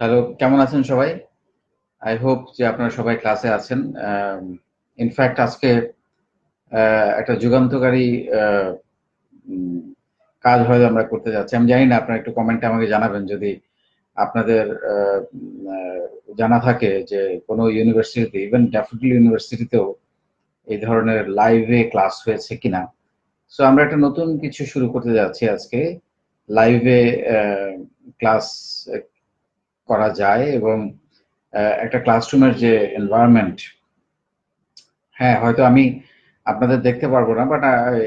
Hello কেমন আছেন সবাই? আই হোপ যে আপনারা সবাই ক্লাসে আছেন। ইনফ্যাক্ট আজকে একটা যুগান্তকারী কাজ হয়তো আমরা করতে যাচ্ছি। আমি জানি না, আপনারা একটু কমেন্টে আমাকে জানাবেন যদি আপনাদের জানা থাকে যে কোনো ইউনিভার্সিটিতে ইভেন ড্যাফোডিল ইউনিভার্সিটিতেও এই ধরনের লাইভে ক্লাস হয়েছে কিনা। সো আমরা একটা নতুন কিছু শুরু করতে যাচ্ছি আজকে। লাইভে ক্লাস করা যায় এবং একটা ক্লাসরুমের যে এনভায়রনমেন্ট হ্যাঁ হয়তো আমি আপনাদের দেখতে পারব না but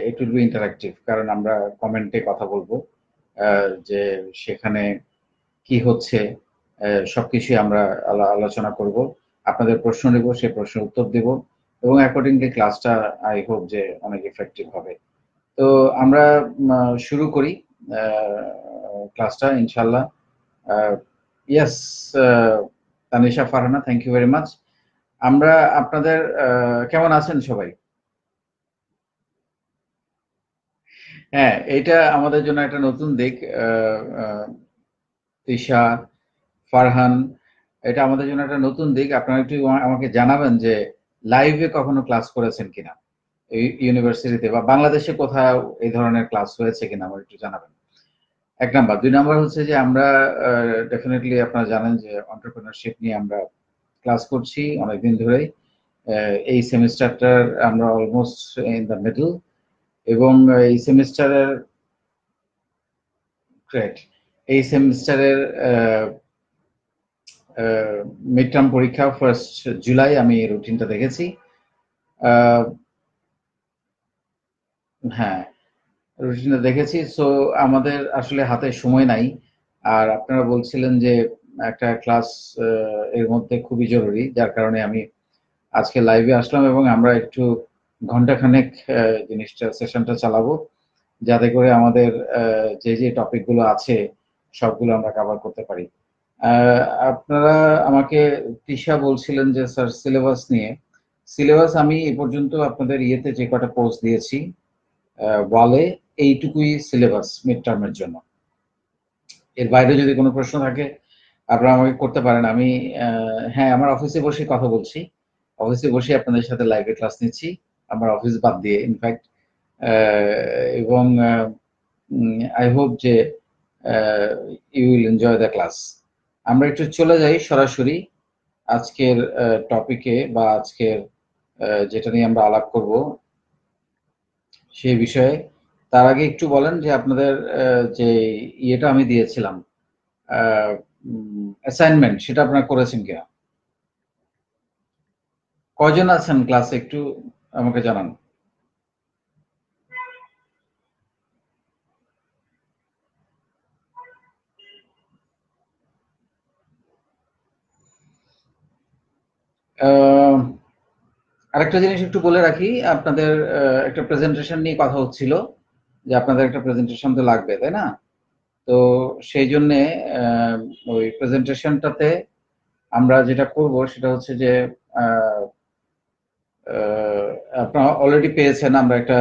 it will be interactive কারণ আমরা কমেন্টে কথা বলব যে সেখানে কি হচ্ছে সবকিছুই আমরা আলোচনা করব, আপনাদের প্রশ্ন নেব সেই প্রশ্নের উত্তর দেব, এবং অ্যাকর্ডিংলি ক্লাসটা আই হোপ যে অনেক ইফেক্টিভ হবে। তো আমরা শুরু করি ক্লাসটা ইনশাল্লাহ yes Tanisha Farhana thank you very much আমরা আপনাদের কেমন আছেন সবাই? হ্যাঁ এটা আমাদের জন্য একটা নতুন দিক তিশা ফারহান, এটা আমাদের জন্য একটা নতুন দিক। আপনারা একটু আমাকে জানাবেন যে লাইভে কখনো ক্লাস করেছেন কিনা? ইউনিভার্সিটিতে বা বাংলাদেশে কোথাও এই ধরনের ক্লাস হয়েছে কিনা, আমার একটু জানাবেন। এক নাম্বার। দুই নাম্বার হচ্ছে যে আমরা ডেফিনেটলি আপনারা জানেন যে অন্টারপ্রিনারশিপ নিয়ে আমরা ক্লাস করছি অনেকদিন ধরেই। এই সেমিস্টারটার আমরা অলমোস্ট ইন দ্য মিডল এবং এই সেমিস্টারের গ্রেট এই সেমিস্টারের মিড টার্ম পরীক্ষা ফার্স্ট জুলাই আমি রুটিনটা দেখেছি। হ্যাঁ রুটিনটা দেখেছি। সো আমাদের আসলে হাতে সময় নাই। আর আপনারা বলছিলেন যে, একটা ক্লাস এর মধ্যে খুবই জরুরি, যার কারণে আমি আজকে লাইভে আসলাম এবং আমরা একটু ঘন্টাখানেক জিনিসটা সেশনটা চালাবো। যাতে করে আমাদের যে যে টপিকগুলো আছে, সবগুলো আমরা কভার করতে পারি। আপনারা আমাকে তিশা বলছিলেন যে স্যার সিলেবাস নিয়ে। সিলেবাস আমি এ পর্যন্ত আপনাদের ইয়েতে যে কটা পোস্ট দিয়েছি ওয়ালে এইটুকুই সিলেবাস মিড টার্মের জন্য। এর বাইরে যদি কোনো প্রশ্ন থাকে, আপনারা আমাকে করতে পারেন। আমি হ্যাঁ আমার অফিসে বসে কথা বলছি। অফিসে বসে আপনাদের সাথে লাইভে ক্লাস নিচ্ছি। আমার অফিস বাদ দিয়ে ইনফ্যাক্ট এবং আই হোপ যে you will enjoy the class আমরা একটু চলে যাই সরাসরি আজকের টপিকে বা আজকের যেটা নিয়ে আমরা আলাপ করব সেই বিষয়ে। তার আগে একটু বলেন যে আপনাদের যে ইয়েটা আমি দিয়েছিলাম অ্যাসাইনমেন্ট সেটা আপনারা করেছেন কিনা? কজন আছেন ক্লাসে একটু আমাকে জানান। আরেকটা জিনিস একটু বলে রাখি, আপনাদের একটা প্রেজেন্টেশন নিয়ে কথা হচ্ছিল। যে আপনাদের একটা প্রেজেন্টেশন তো লাগবে, তাই না? তো সেই জন্যে ওই প্রেজেন্টেশনটাতে আমরা যেটা করব সেটা হচ্ছে যে আপনারা অলরেডি পেয়েছেন, আমরা একটা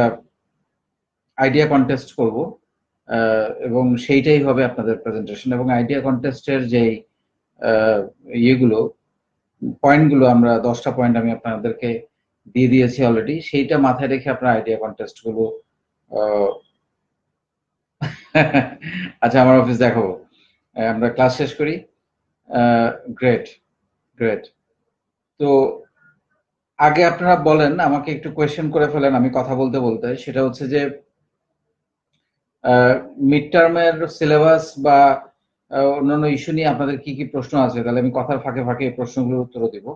আইডিয়া কন্টেস্ট করব এবং সেইটাই হবে আপনাদের প্রেজেন্টেশন এবং আইডিয়া কন্টেস্টের যেই ইয়েগুলো পয়েন্টগুলো আমরা, দশটা পয়েন্ট আমি আপনাদেরকে দিয়ে দিয়েছি অলরেডি সেইটা মাথায় রেখে আপনার আইডিয়া কন্টেস্টগুলো আচ্ছা আমার অফিস দেখাবো আমরা ক্লাস শেষ করি। গ্রেট গ্রেট তো আগে আপনারা বলেন, আমাকে একটু কোয়েশ্চেন করে ফেলেন, আমি কথা বলতে বলতে। সেটা হচ্ছে যে মিড টার্মের সিলেবাস বা অন্যান্য ইস্যু নিয়ে আপনাদের কি কি প্রশ্ন আছে? তাহলে আমি কথার ফাঁকে ফাঁকে এই প্রশ্নগুলোর উত্তর দিব।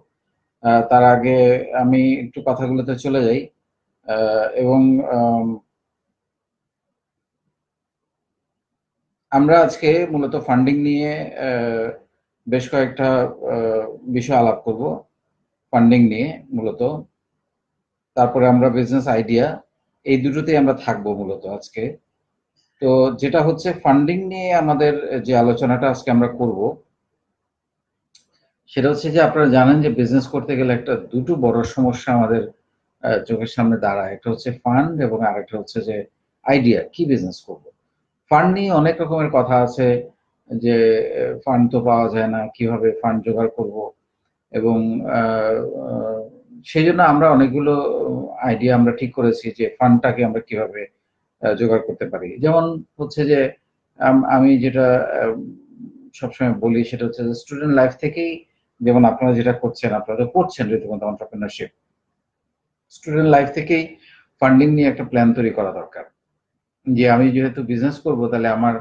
তার আগে আমি একটু কথাগুলোতে চলে যাই। এবং আমরা আজকে মূলত ফান্ডিং নিয়ে বেশ কয়েকটা বিষয় আলাপ করব ফান্ডিং নিয়ে মূলত। তারপরে আমরা বিজনেস আইডিয়া এই দুটোতেই আমরা থাকব মূলত আজকে। তো যেটা হচ্ছে ফান্ডিং নিয়ে আমাদের যে আলোচনাটা আজকে আমরা করব, সেটা হচ্ছে যে আপনারা জানেন যে বিজনেস করতে গেলে একটা দুটো বড় সমস্যা আমাদের চোখের সামনে দাঁড়ায়। একটা হচ্ছে ফান্ড এবং আরেকটা হচ্ছে যে আইডিয়া কি বিজনেস করব। ফান্ড নিয়ে অনেক রকমের কথা আছে, যে ফান্ড তো পাওয়া যায় না, কীভাবে ফান্ড জোগাড় করব এবং সেই জন্য আমরা অনেকগুলো আইডিয়া আমরা ঠিক করেছি যে ফান্ডটাকে আমরা কীভাবে জোগাড় করতে পারি। যেমন হচ্ছে যে, আমি যেটা সবসময় বলি সেটা হচ্ছে যে স্টুডেন্ট লাইফ থেকেই যেমন আপনারা যেটা করছেন, আপনারা করছেন রীতিমতো অন্টারপ্রেনারশিপ স্টুডেন্ট লাইফ থেকেই ফান্ডিং নিয়ে একটা প্ল্যান তৈরি করা দরকার। যে আমি যেহেতু বিজনেস করব, তাহলে আমার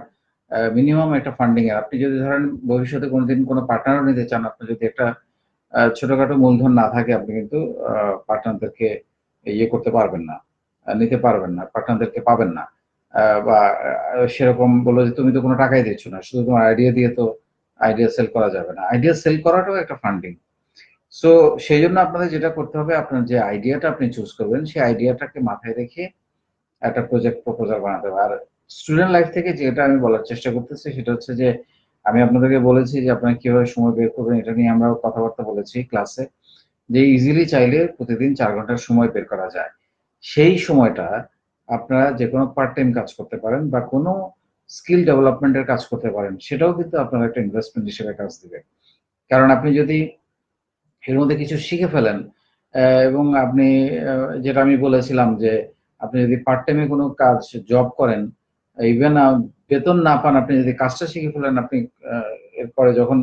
মিনিমাম একটা ফান্ডিং এর। আপনি যদি ধরেন ভবিষ্যতে কোনোদিন কোনো পার্টনার নিতে চান আপনি যদি একটা ছোটখাটো মূলধন না থাকে, আপনি কিন্তু পার্টনারদেরকে ইয়ে করতে পারবেন না নিতে পারবেন না পার্টনারদেরকে পাবেন না। বা সেরকম বলো যে তুমি তো কোনো টাকাই দিচ্ছ না, শুধু তোমার আইডিয়া দিয়ে তো আইডিয়া সেল করা যাবে না। আইডিয়া সেল করাটাও একটা ফান্ডিং সো সেই জন্য আপনাদের যেটা করতে হবে, আপনার যে আইডিয়াটা আপনি চুজ করবেন, সেই আইডিয়াটাকে মাথায় রেখে একটা প্রজেক্ট প্রপোজাল বানাতে হবে। আর স্টুডেন্ট লাইফ থেকে যেটা আমি বলার চেষ্টা করতেছি, সেটা হচ্ছে যে, আমি আপনাদেরকে বলেছি যে, আপনারা কীভাবে সময় বের করবেন, এটা নিয়ে আমরা কথাবার্তা বলেছি ক্লাসে যে ইজিলি চাইলে প্রতিদিন চার ঘণ্টার সময় বের করা যায়। সেই সময়টা আপনারা যে কোনো পার্ট টাইম কাজ করতে পারেন বা কোনো স্কিল ডেভেলপমেন্টের কাজ করতে পারেন, সেটাও কিন্তু আপনার একটা ইনভেস্টমেন্ট হিসেবে কাজ দিবে কারণ আপনি যদি এর মধ্যে কিছু শিখে ফেলেন এবং আপনি যেটা আমি বলেছিলাম যে আপনি যদি পার্ট টাইমে কোনো কাজ জব করেন ইভেন বেতন না পান, আপনি যদি কাজটা শিখে ফেলেন, আপনি এরপরে যখন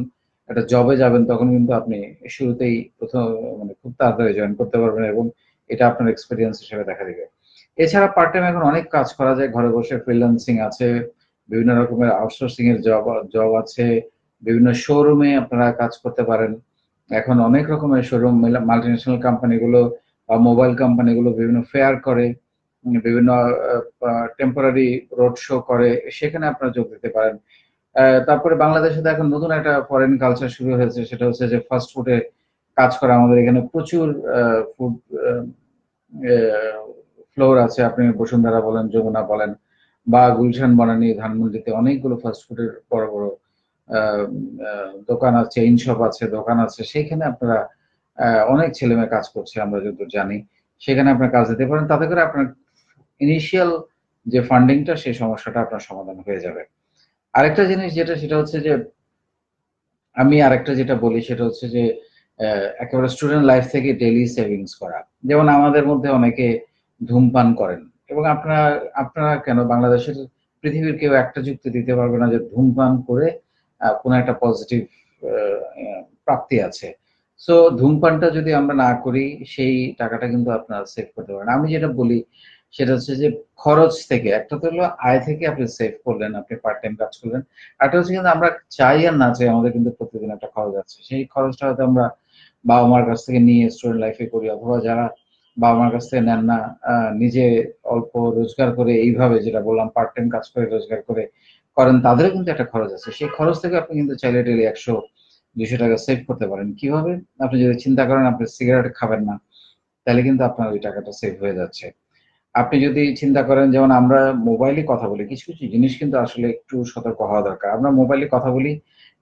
একটা জবে যাবেন, তখন কিন্তু আপনি শুরুতেই প্রথম মানে খুব তাড়াতাড়ি জয়েন করতে পারবেন এবং এটা আপনার এক্সপিরিয়েন্স হিসেবে দেখা দিবে। এছাড়া পার্ট টাইম এখন অনেক কাজ করা যায়। ঘরে বসে ফ্রিল্যান্সিং আছে, বিভিন্ন রকমের আউটসোর্সিং এর জব জব আছে, বিভিন্ন শোরুমে আপনারা কাজ করতে পারেন। এখন অনেক রকমের শোরুম মাল্টিনেশনাল কোম্পানিগুলো বা মোবাইল কোম্পানিগুলো বিভিন্ন ফেয়ার করে। বিভিন্ন টেম্পোরারি রোড শো করে, সেখানে আপনারা যোগ দিতে পারেন। তারপরে বাংলাদেশে তো এখন নতুন একটা ফরেন কালচার শুরু হয়েছে, সেটা হচ্ছে যে ফাস্ট ফুডে কাজ করা। আমাদের এখানে প্রচুর ফুড ফ্লোর আছে। আপনি বসুন্ধরা বলেন, যমুনা বলেন, বা গুলশান বনানি, ধানমন্ডিতে অনেকগুলো ফাস্ট ফুডের বড় বড় দোকান আছে ইনশপ আছে, দোকান আছে। সেখানে আপনারা অনেক ছেলেমেয়ে কাজ করছে, আমরা যত জানি। সেখানে আপনার কাজ দিতে পারেন। তাতে করে আপনার ইনিশিয়াল যে ফান্ডিংটা সেই সমস্যাটা আপনার সমাধান হয়ে যাবে। আরেকটা জিনিস যেটা, সেটা হচ্ছে যে, আমি আরেকটা যেটা বলি, সেটা হচ্ছে যে একেবারে স্টুডেন্ট লাইফ থেকে ডেইলি সেভিংস করা। যেমন আমাদের মধ্যে অনেকে ধূমপান করেন, এবং আপনারা আপনারা কেন বাংলাদেশের পৃথিবীর কেউ একটা যুক্তি দিতে পারবে না যে, ধূমপান করে কোনো একটা পজিটিভ প্রাপ্তি আছে। সো ধূমপানটা যদি আমরা না করি, সেই টাকাটা কিন্তু আপনারা সেভ করতে পারেন আমি যেটা বলি সেটা হচ্ছে যে খরচ থেকে, একটা তো হলো আয় থেকে আপনি সেভ করলেন, আপনি পার্ট টাইম কাজ করলেন। একটা হচ্ছে কিন্তু আমরা চাই আর না চাই, আমাদের কিন্তু প্রতিদিন একটা খরচ আছে। সেই খরচটা হয়তো আমরা বাবা মার কাছ থেকে নিয়ে স্টুডেন্ট লাইফে করি, অথবা যারা বাবা মার কাছ থেকে নেন না নিজে অল্প রোজগার করে এইভাবে যেটা বললাম পার্ট টাইম কাজ করে, রোজগার করে করেন, তাদেরও কিন্তু একটা খরচ আছে। সেই খরচ থেকে আপনি কিন্তু চাইলে ডেলি একশো দুশো টাকা সেভ করতে পারেন। কীভাবে? আপনি যদি চিন্তা করেন, আপনি সিগারেট খাবেন না, তাহলে কিন্তু আপনার ওই টাকাটা সেভ হয়ে যাচ্ছে। আপনি যদি চিন্তা করেন, যেমন আমরা মোবাইলে কথা বলি, কিছু কিছু জিনিস কিন্তু আসলে একটু সতর্ক হওয়া দরকার। আমরা মোবাইলে কথা বলি,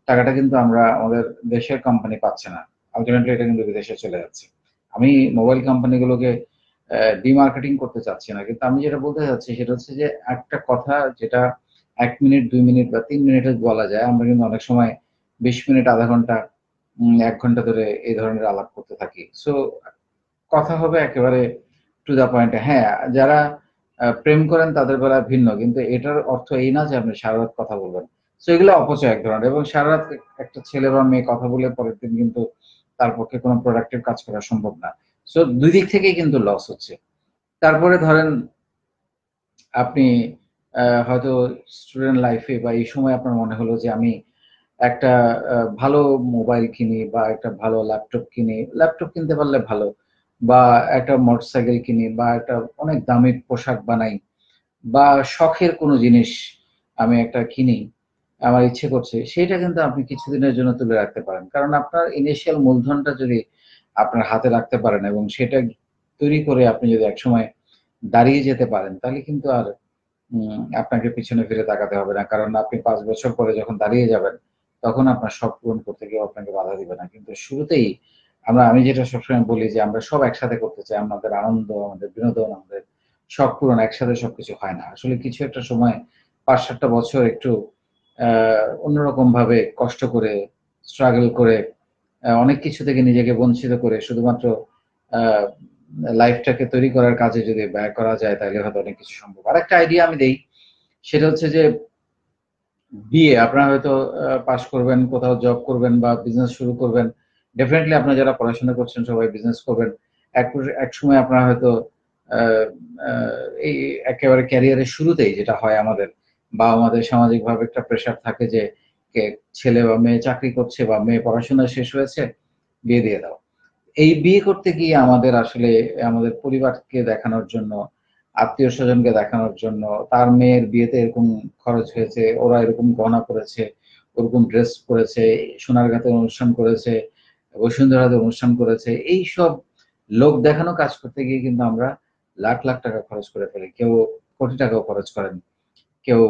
টাকাটা কিন্তু আমরা আমাদের দেশের কোম্পানি পাচ্ছে না। আলটিমেটলি এটা কিন্তু বিদেশে চলে যাচ্ছে। আমি মোবাইল কোম্পানিগুলোকে ডিমার্কেটিং করতে চাচ্ছি না, কিন্তু আমি যেটা বলতে চাচ্ছি সেটা হচ্ছে যে, একটা কথা যেটা এক মিনিট, দুই মিনিট বা তিন মিনিটে বলা যায়, আমরা কিন্তু অনেক সময় বিশ মিনিট, আধা ঘণ্টা এক ঘণ্টা ধরে এই ধরনের আলাপ করতে থাকি। সো কথা হবে একেবারে টু দা পয়েন্ট হ্যাঁ যারা প্রেম করেন তাদের বেলা ভিন্ন, কিন্তু এটার অর্থ এই না যে আপনি সারা রাত কথা বলবেন। তো এগুলো অপচয় এক ধরনের, এবং সারা রাত একটা ছেলে বা মেয়ে কথা বলে পরের দিন কিন্তু তার পক্ষে কোনো প্রোডাক্টিভ কাজ করা সম্ভব না। সো দুই দিক থেকেই কিন্তু লস হচ্ছে। তারপরে ধরেন, আপনি হয়তো স্টুডেন্ট লাইফে বা এই সময় আপনার মনে হলো যে আমি একটা ভালো মোবাইল কিনি বা একটা ভালো ল্যাপটপ কিনি। ল্যাপটপ কিনতে পারলে ভালো বা একটা মোটরসাইকেল কিনি বা একটা অনেক দামি পোশাক বানাই বা শখের কোনো জিনিস আমি একটা কিনি, আমার ইচ্ছে করছে, সেটা কিন্তু আপনি কিছুদিনের জন্য তুলে রাখতে পারেন। কারণ আপনার ইনিশিয়াল মূলধনটা যদি আপনার হাতে রাখতে পারেন এবং সেটা তৈরি করে আপনি যদি একসময় দাঁড়িয়ে যেতে পারেন, তাহলে কিন্তু আর আপনাকে পিছনে ফিরে তাকাতে হবে না। কারণ আপনি পাঁচ বছর পরে যখন দাঁড়িয়ে যাবেন, তখন আপনার সব পূরণ করতে গিয়ে আপনাকে বাধা দিবে না। কিন্তু শুরুতেই আমরা, আমি যেটা সবসময় বলি যে আমরা সব একসাথে করতে চাই, আমাদের আনন্দ, আমাদের বিনোদন, আমাদের শখ পূরণ, একসাথে সবকিছু হয় না। আসলে কিছু একটা সময় পাঁচ সাতটা বছর একটু অন্যরকম ভাবে কষ্ট করে স্ট্রাগল করে অনেক কিছু থেকে নিজেকে বঞ্চিত করে, শুধুমাত্র লাইফটাকে তৈরি করার কাজে যদি ব্যয় করা যায়, তাহলে হয়তো অনেক কিছু সম্ভব। আর একটা আইডিয়া আমি দেই, সেটা হচ্ছে যে, বিয়ে, আপনারা হয়তো পাশ করবেন, কোথাও জব করবেন বা বিজনেস শুরু করবেন ডেফিনেটলি আপনারা যারা পড়াশোনা করছেন, সবাই বিজনেস করবেন। এক এক সময় আপনারা হয়তো এই একেবারে ক্যারিয়ারের শুরুতেই যেটা হয় আমাদের, বা আমাদের সামাজিকভাবে একটা প্রেশার থাকে যে ছেলে বা মেয়ে চাকরি করছে বা মেয়ে পড়াশোনা শেষ হয়েছে, বিয়ে দিয়ে দাও। এই বিয়ে করতে গিয়ে আমাদের আসলে, আমাদের পরিবারকে দেখানোর জন্য আত্মীয় স্বজনকে দেখানোর জন্য, তার মেয়ের বিয়েতে এরকম খরচ হয়েছে, ওরা এরকম গহনা করেছে ওরকম ড্রেস পরেছে, সোনার ঘাতে অনুষ্ঠান করেছে বসুন্ধরাতে অনুষ্ঠান করেছে এই সব লোক দেখানো কাজ করতে গিয়ে কিন্তু আমরা লাখ লাখ টাকা খরচ করে ফেলি। কেউ কোটি টাকাও খরচ করেন, কেউ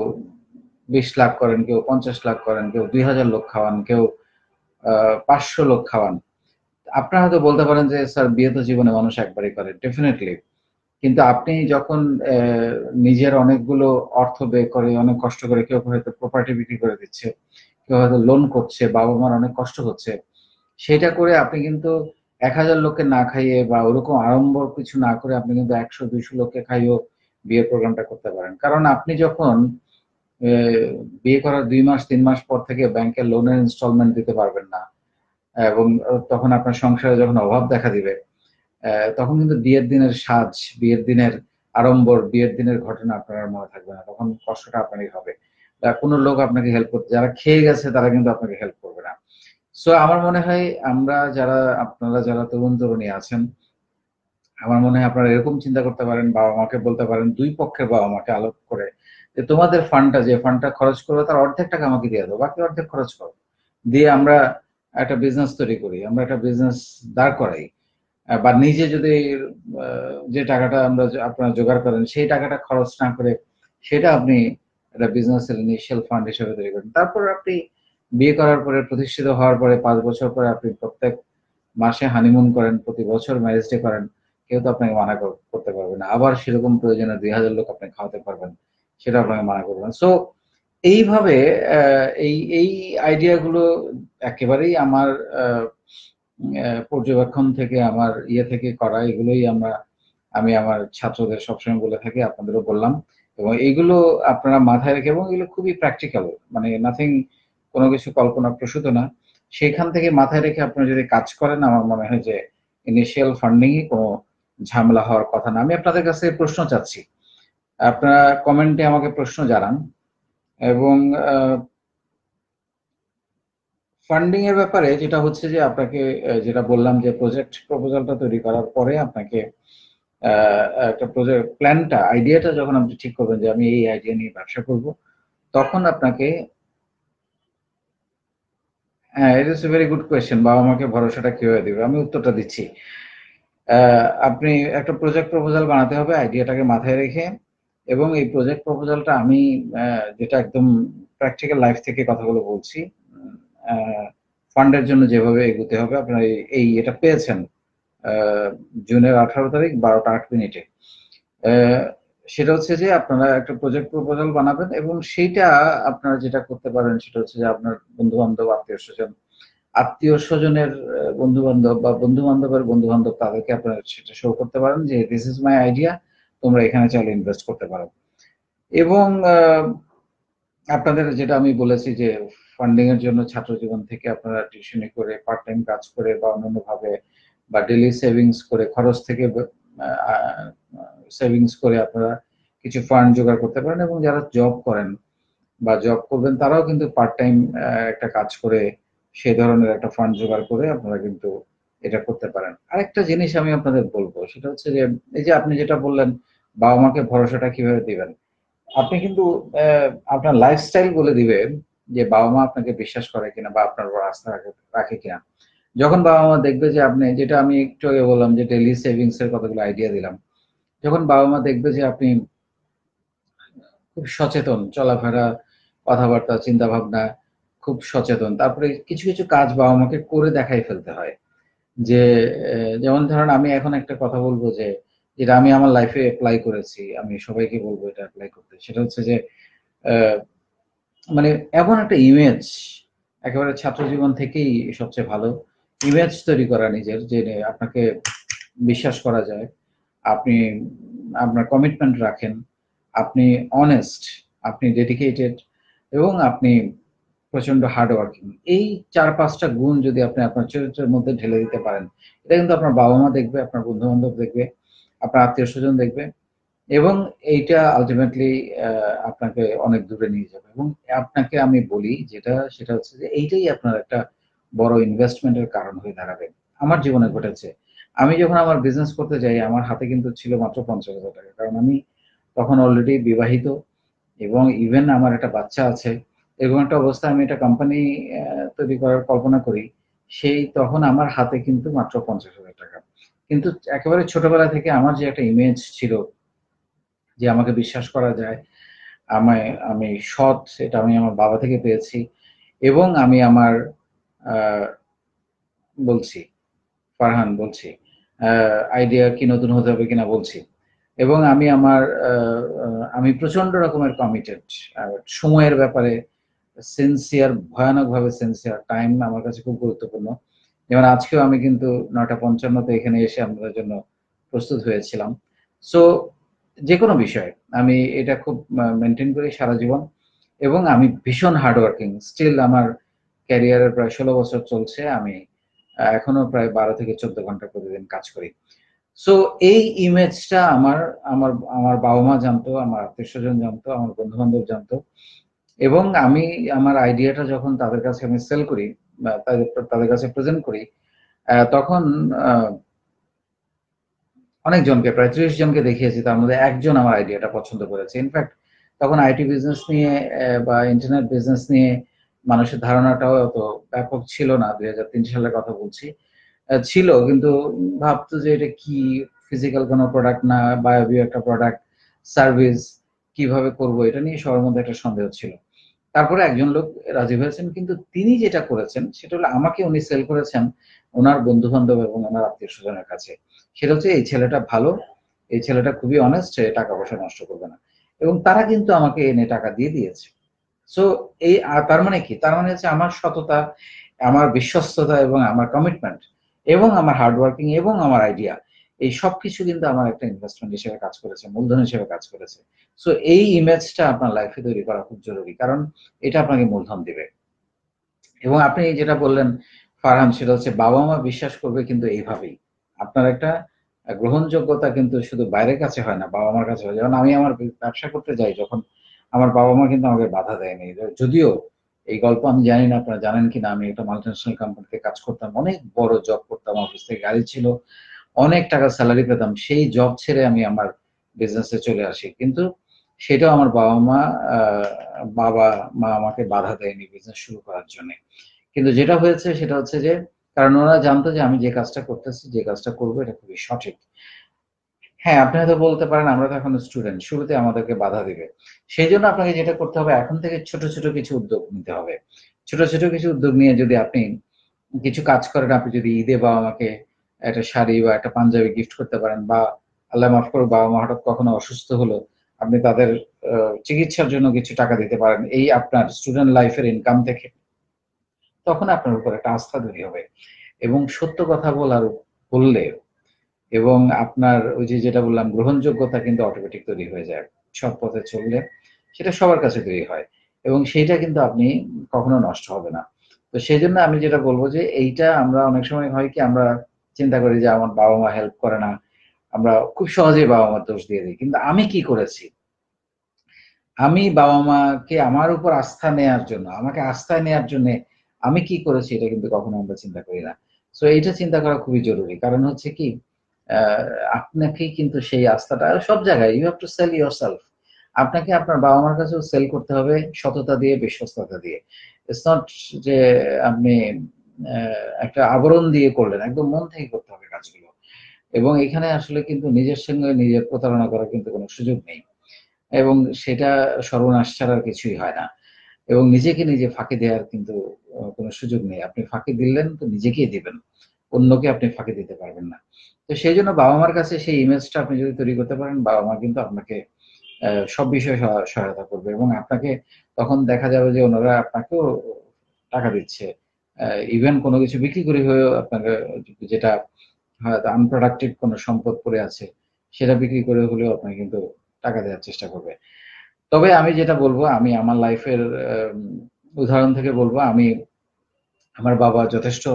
বিশ লাখ করেন, কেউ পঞ্চাশ লাখ করেন, কেউ দুই হাজার লোক খাওয়ান, কেউ পাঁচশো লোক খাওয়ান। আপনারা হয়তো বলতে পারেন যে, স্যার, বিয়ে তো জীবনে মানুষ একবারই করে। ডেফিনেটলি কিন্তু আপনি যখন নিজের অনেকগুলো অর্থ ব্যয় করে, অনেক কষ্ট করে, কেউ হয়তো প্রপার্টি বিক্রি করে দিচ্ছে, কেউ হয়তো লোন করছে বাবা মার অনেক কষ্ট হচ্ছে সেটা করে আপনি কিন্তু এক হাজার লোককে না খাইয়ে বা ওরকম আড়ম্বর কিছু না করে আপনি কিন্তু একশো, দুইশো লোককে খাইয়েও বিয়ের প্রোগ্রামটা করতে পারেন। কারণ আপনি যখন বিয়ে করার দুই মাস, তিন মাস পর থেকে ব্যাংকের লোনের ইনস্টলমেন্ট দিতে পারবেন না এবং তখন আপনার সংসারে যখন অভাব দেখা দিবে তখন কিন্তু বিয়ের দিনের সাজ, বিয়ের দিনের আড়ম্বর, বিয়ের দিনের ঘটনা আপনার মনে থাকবে না। তখন কষ্টটা আপনারই হবে। কোনো লোক আপনাকে হেল্প করতে, যারা খেয়ে গেছে তারা কিন্তু আপনাকে হেল্প করবে না। সো আমার মনে হয় আমরা যারা, আপনারা যারা তরুণ তরুণী আছেন, আমার মনে হয় আপনারা এরকম চিন্তা করতে পারেন, বাবা মাকে বলতে পারেন, দুই পক্ষের বাবা মাকে আলোক করে যে তোমাদের ফান্ডটা যে ফান্ডটা খরচ করবে তার অর্ধেক টাকা আমাকে দিয়ে দাও, বাকি অর্ধেক খরচ করো। দিয়ে আমরা একটা বিজনেস তৈরি করি, আমরা একটা বিজনেস দাঁড় করাই। বা নিজে যদি যে টাকাটা আমরা আপনারা জোগাড় করেন, সেই টাকাটা খরচ না করে সেটা আপনি একটা বিজনেসের ইনিশিয়াল ফান্ড হিসেবে তৈরি করেন। তারপর আপনি বিয়ে করার পরে, প্রতিষ্ঠিত হওয়ার পরে, পাঁচ বছর পরে আপনি প্রত্যেক মাসে হানিমুন করেন, প্রতি বছর ম্যারেজ ডে করেন, কেউ তো আপনাকে মানা করতে পারবে না। আবার সেরকম প্রয়োজনে দুই হাজার লোক আপনি খাওয়াতে পারবেন, সেটা আপনাকে মানা করবেন সো এইভাবে এই এই আইডিয়াগুলো একেবারেই আমার পর্যবেক্ষণ থেকে, আমার ইয়ে থেকে করা, এগুলোই আমরা, আমি আমার ছাত্রদের সবসময় বলে থাকি, আপনাদেরও বললাম। এবং এইগুলো আপনারা মাথায় রেখে, এবং এগুলো খুবই প্র্যাকটিক্যাল মানে নাথিং কোনো কিছু কল্পনা প্রসূত না সেখান থেকে মাথায় রেখে আপনি যদি কাজ করেন, আমার মনে হয় যে ইনিশিয়াল ফান্ডিং এ কোনো ঝামেলা হওয়ার কথা না। আমি আপনাদের কাছে প্রশ্ন চাচ্ছি। আপনারা কমেন্টে আমাকে প্রশ্ন জানান এবং ফান্ডিং এর ব্যাপারে যেটা হচ্ছে যে আপনাকে যেটা বললাম যে প্রজেক্ট প্রপোজালটা তৈরি করার পরে আপনাকে একটা প্রজেক্ট প্ল্যানটা আইডিয়াটা যখন আপনি ঠিক করবেন যে আমি এই আইডিয়া নিয়ে ব্যবসা করব, তখন আপনাকে হ্যাঁ it is a very good question বাবা মাকে ভরসাটা কীভাবে দেবে? আমি উত্তরটা দিচ্ছি। আপনি একটা প্রজেক্ট প্রপোজাল বানাতে হবে আইডিয়াটাকে মাথায় রেখে এবং এই প্রজেক্ট প্রপোজালটা আমি যেটা একদম প্র্যাকটিক্যাল লাইফ থেকে কথাগুলো বলছি ফান্ডের জন্য যেভাবে এগোতে হবে, আপনার এই এটা পেয়েছেন জুনের আঠারো তারিখ, বারোটা আট মিনিটে। সেটা হচ্ছে যে আপনারা একটা প্রজেক্ট প্রপোজাল বানাবেন এবং সেইটা আপনারা যেটা করতে পারেন সেটা হচ্ছে যে আপনার বন্ধু বান্ধব আত্মীয় স্বজন, আত্মীয় স্বজনের বন্ধু বান্ধব বা বন্ধু বান্ধবের বন্ধু বান্ধব তাদেরকে আপনারা সেটা শো করতে পারেন যে দিস ইজ মাই আইডিয়া তোমরা এখানে চাইলে ইনভেস্ট করতে পারো। এবং আপনাদের যেটা আমি বলেছি যে ফান্ডিং এর জন্য ছাত্র জীবন থেকে আপনারা টিউশনি করে পার্ট টাইম কাজ করে বা অন্যান্য ভাবে বা ডেলি সেভিংস করে খরচ থেকে সেভিংস করে আপনারা কিছু ফান্ড জোগাড় করতে পারেন এবং যারা জব করেন বা জব করবেন, তারাও কিন্তু পার্ট টাইম একটা কাজ করে সেই ধরনের একটা ফান্ড জোগাড় করে আপনারা কিন্তু এটা করতে পারেন। আরেকটা জিনিস আমি আপনাদের বলব, সেটা হচ্ছে যে, এই যে আপনি যেটা বললেন, বাবা মাকে ভরসাটা কীভাবে দিবেন? আপনি কিন্তু আপনার লাইফস্টাইল বলে দিবেন যে বাবা মা আপনাকে বিশ্বাস করে কিনা বা আপনার উপর আস্থা রাখে কিনা। যখন বাবা মা দেখবে যে আপনি, যেটা আমি একটু আগে বললাম যে ডেলি সেভিংস এর কতগুলো আইডিয়া দিলাম, যখন বাবা মা দেখবে যে আপনি খুব সচেতন, চলাফেরা, কথাবার্তা চিন্তা ভাবনা খুব সচেতন, তারপরে কিছু কিছু কাজ বাবা মাকে করে দেখাই ফেলতে হয়। যে যেমন ধরেন আমি এখন একটা কথা বলব যে, যেটা আমি আমার লাইফে অ্যাপ্লাই করেছি, আমি সবাইকে বলব এটা অ্যাপ্লাই করতে, সেটা হচ্ছে যে মানে এমন একটা ইমেজ একেবারে ছাত্র জীবন থেকেই সবচেয়ে ভালো। ইমেজ তৈরি করা নিজের, যে আপনাকে বিশ্বাস করা যায়। আপনি আপনার কমিটমেন্ট রাখেন, আপনি অনেস্ট আপনি ডেডিকেটেড এবং আপনি প্রচণ্ড হার্ড ওয়ার্কিং এই চার পাঁচটা গুণ যদি আপনি আপনার চরিত্রের মধ্যে ঢেলে দিতে পারেন, এটা কিন্তু আপনার বাবা মা দেখবে, আপনার বন্ধু বান্ধব দেখবে, আপনার আত্মীয় স্বজন দেখবে এবং এইটা আলটিমেটলি আপনাকে অনেক দূরে নিয়ে যাবে। এবং আপনাকে আমি বলি যেটা, সেটা হচ্ছে যে এইটাই আপনার একটা বড় ইনভেস্টমেন্টের কারণ হয়ে দাঁড়াবে। আমার জীবনে ঘটেছে। আমি যখন আমার বিজনেস করতে যাই, আমার হাতে কিন্তু ছিল মাত্র পঞ্চাশ হাজার টাকা। কারণ আমি তখন অলরেডি বিবাহিত এবং ইভেন আমার একটা বাচ্চা আছে এরকম একটা অবস্থা, আমি একটা কোম্পানি তৈরি করার কল্পনা করি, সেই তখন আমার হাতে কিন্তু মাত্র পঞ্চাশ হাজার টাকা। কিন্তু একেবারে ছোটবেলা থেকে আমার যে একটা ইমেজ ছিল যে আমাকে বিশ্বাস করা যায়, আমায়, আমি সৎ এটা আমি আমার বাবা থেকে পেয়েছি এবং আমি আমার বলছি, ফারহান, বলছি আইডিয়া কি নতুন হতে হবে কিনা বলছি। এবং আমি আমার আমি প্রচণ্ড রকমের কমিটেড সময়ের ব্যাপারে সিনসিয়ার ভয়ানকভাবে সিনসিয়ার টাইম আমার কাছে খুব গুরুত্বপূর্ণ। যেমন আজকেও আমি কিন্তু নয়টা পঞ্চান্নতে এখানে এসে আপনাদের জন্য প্রস্তুত হয়েছিলাম। সো যে কোনো বিষয়ে আমি এটা খুব মেনটেন করি সারা জীবন। এবং আমি ভীষণ হার্ডওয়ার্কিং স্টিল আমার ক্যারিয়ারের প্রায় ষোলো বছর চলছে, আমি এখনও প্রায় বারো থেকে চোদ্দ ঘণ্টা প্রতিদিন কাজ করি। সো এই ইমেজটা আমার আমার আমার বাবা মা জানতো, আমার আত্মীয় স্বজন জানতো, আমার বন্ধু বান্ধব জানতো। এবং আমি, আমার আইডিয়াটা যখন তাদের কাছে আমি সেল করি তাদের কাছে প্রেজেন্ট করি তখন অনেকজনকে, প্রায় ত্রিশ জনকে দেখিয়েছি, তার মধ্যে একজন আমার আইডিয়াটা পছন্দ করেছে। ইনফ্যাক্ট তখন আইটি বিজনেস নিয়ে বা ইন্টারনেট বিজনেস নিয়ে মানুষের ধারণাটাও অত ব্যাপক ছিল না, দুই হাজার তিন সালের কথা বলছি ছিল, কিন্তু ভাবতো যে এটা কি ফিজিক্যাল কোনো প্রোডাক্ট না বায়োবিও একটা প্রোডাক্ট সার্ভিস কীভাবে করব, এটা নিয়ে সবার মধ্যে একটা সন্দেহ ছিল। তারপরে একজন লোক রাজি হয়েছেন, কিন্তু তিনি যেটা করেছেন, সেটা হলো আমাকে উনি সেল করেছেন ওনার বন্ধু বান্ধব এবং ওনার আত্মীয় স্বজনের কাছে। সেটা হচ্ছে, এই ছেলেটা ভালো, এই ছেলেটা খুবই অনেস্ট টাকা পয়সা নষ্ট করবে না। এবং তারা কিন্তু আমাকে এনে টাকা দিয়ে দিয়েছে। সো এই তার মানে কি? তার মানে হচ্ছে আমার সততা, আমার বিশ্বস্ততা এবং আমার কমিটমেন্ট এবং আমার হার্ডওয়ার্কিং এবং আমার আইডিয়া এই সব কিছু কিন্তু আমার একটা ইনভেস্টমেন্ট হিসেবে কাজ করেছে, মূলধন হিসেবে কাজ করেছে। সো এই ইমেজটা আপনার লাইফে তৈরি করা খুব জরুরি, কারণ এটা আপনাকে মূলধন দিবে। এবং আপনি যেটা বললেন, ফারহান, সেটা হচ্ছে বাবা মা বিশ্বাস করবে কিন্তু এইভাবেই। আপনার একটা গ্রহণযোগ্যতা কিন্তু শুধু বাইরের কাছে হয় না, বাবা মার কাছে হয়। যেমন আমি আমার ব্যবসা করতে যাই, যখন আমার বাবা মা কিন্তু আমাকে বাধা দেয়নি। যদিও এই গল্প আমি জানি না, আপনারা জানেন কিনা, আমি একটা মাল্টিনেশনাল কোম্পানিতে কাজ করতাম, অনেক বড় জব করতাম অফিস থেকে গাড়ি ছিল, অনেক টাকা স্যালারি পেতাম, সেই জব ছেড়ে আমি আমার বিজনেসে চলে আসি। কিন্তু সেটাও আমার বাবা মা বাবা মা আমাকে বাধা দেয়নি বিজনেস শুরু করার জন্য। কিন্তু যেটা হয়েছে, সেটা হচ্ছে যে, কারণ ওরা জানতো যে আমি যে কাজটা করতেছি, যে কাজটা করব, এটা খুবই সঠিক। হ্যাঁ আপনি হয়তো বলতে পারেন আমরা তো এখন স্টুডেন্ট শুরুতে আমাদেরকে বাধা দিবে। সেই জন্য আপনাকে যেটা করতে হবে, এখন থেকে ছোট ছোট কিছু উদ্যোগ নিতে হবে। ছোট ছোট কিছু উদ্যোগ নিয়ে যদি আপনি কিছু কাজ করেন, আপনি যদি ঈদে বাবা আমাকে একটা শাড়ি বা একটা পাঞ্জাবি গিফট করতে পারেন বা আল্লাহ মাফ করো বাবা মা হঠাৎ কখনো অসুস্থ হলো, আপনি তাদের চিকিৎসার জন্য কিছু টাকা দিতে পারেন, এই আপনার স্টুডেন্ট লাইফের ইনকাম থেকে, তখন আপনার উপর একটা আস্থা তৈরি হবে। এবং সত্য কথা বলার, বললে এবং আপনার ওই যে যেটা বললাম, গ্রহণযোগ্যতা কিন্তু অটোমেটিক তৈরি হয়ে যায়। সৎ পথে চললে সেটা সবার কাছে তৈরি হয় এবং সেইটা কিন্তু আপনি কখনো নষ্ট হবে না। তো সেই জন্য আমি যেটা বলব যে এইটা আমরা অনেক সময় হয় কি, আমরা চিন্তা করি যে আমার বাবা মা হেল্প করে না, আমরা খুব সহজেই বাবা মার দোষ দিয়ে দিই। কিন্তু আমি কি করেছি? আমি বাবা মাকে আমার উপর আস্থা নেয়ার জন্য, আমাকে আস্থায় নেয়ার জন্য আমি কি করেছি এটা কিন্তু কখনো আমরা চিন্তা করি না। সো এইটা চিন্তা করা খুবই জরুরি। কারণ হচ্ছে কি আপনাকেই কিন্তু সেই আস্থাটা সব জায়গায় you have to sell yourself আপনাকে আপনার বাবা মার কাছেও সেল করতে হবে সততা দিয়ে, বিশ্বস্ততা দিয়ে। ইটস নট যে আপনি একটা আবরণ দিয়ে করলেন, একদম মন থেকে করতে হবে কাজগুলো। এবং এখানে আসলে কিন্তু নিজের সঙ্গে নিজের প্রতারণা করার কিন্তু কোনো সুযোগ নেই। এবং সেটা সর্বনাশ ছাড়ার কিছুই হয় না। এবং নিজেকে নিজে ফাঁকি দেওয়ার কিন্তু কোনো সুযোগ নেই। আপনি ফাঁকি দিলেন, তো নিজেকেই দিবেন। অন্যকে আপনি ফাঁকি দিতে পারবেন না। তো সেই জন্য বাবা মার কাছে সেই ইমেজটা আপনি যদি তৈরি করতে পারেন, বাবা মা কিন্তু আপনাকে সব বিষয়ে সহায়তা করবে এবং আপনাকে তখন দেখা যাবে যে ওনারা আপনাকেও টাকা দিচ্ছে। ইভেন কোনো কিছু বিক্রি করে হয়েও আপনাকে যেটা হয়তো আনপ্রোডাক্টিভ কোনো সম্পদ পড়ে আছে, সেটা বিক্রি করে হলেও আপনাকে কিন্তু টাকা দেওয়ার চেষ্টা করবে। তবে আমি যেটা বলব, আমি আমার লাইফের উদাহরণ থেকে বলব, আমি আমার বাবা যথেষ্ট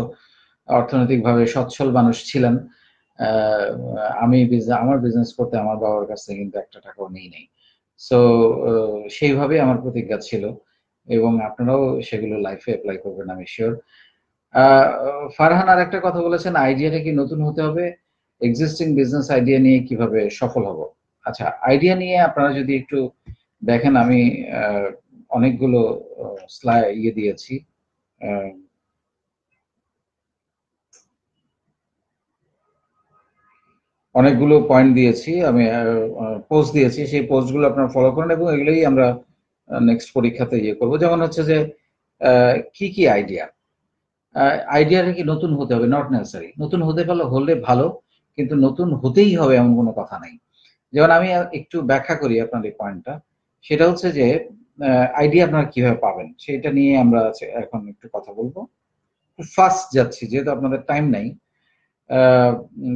অর্থনৈতিকভাবে সচ্ছল মানুষ ছিলেন। আমি আমার বিজনেস করতে আমার বাবার কাছ থেকে কিন্তু একটা টাকাও নেই নেই। সো সেইভাবে আমার প্রতিজ্ঞা ছিল এবং আপনারাও সেগুলো লাইফে অ্যাপ্লাই করবেন, আমি শিওর ফারহান আর একটা কথা বলেছেন আইডিয়াটা কি নতুন হতে হবে? এক্সিস্টিং বিজনেস আইডিয়া নিয়ে কীভাবে সফল হব? আচ্ছা আইডিয়া নিয়ে আপনারা যদি একটু দেখেন, আমি অনেকগুলো স্লাই ইয়ে দিয়েছি। অনেকগুলো পয়েন্ট দিয়েছি, আমি পোস্ট দিয়েছি, সেই পোস্টগুলো আপনারা ফলো করেন এবং এগুলোই আমরা নেক্সট পরীক্ষাতে ইয়ে করব। যেমন হচ্ছে যে কি কি আইডিয়া আইডিয়াটা কি নতুন হতে হবে? নট নেসারি নতুন হতে পারলে হলে ভালো, কিন্তু নতুন হতেই হবে এমন কোনো কথা নাই। যেমন আমি একটু ব্যাখ্যা করি আপনার এই পয়েন্টটা সেটা হচ্ছে যে আইডিয়া আপনারা কীভাবে পাবেন? সেটা নিয়ে আমরা এখন একটু কথা বলব। ফার্স্ট যাচ্ছি, যেহেতু আপনাদের টাইম নাই